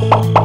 Bye.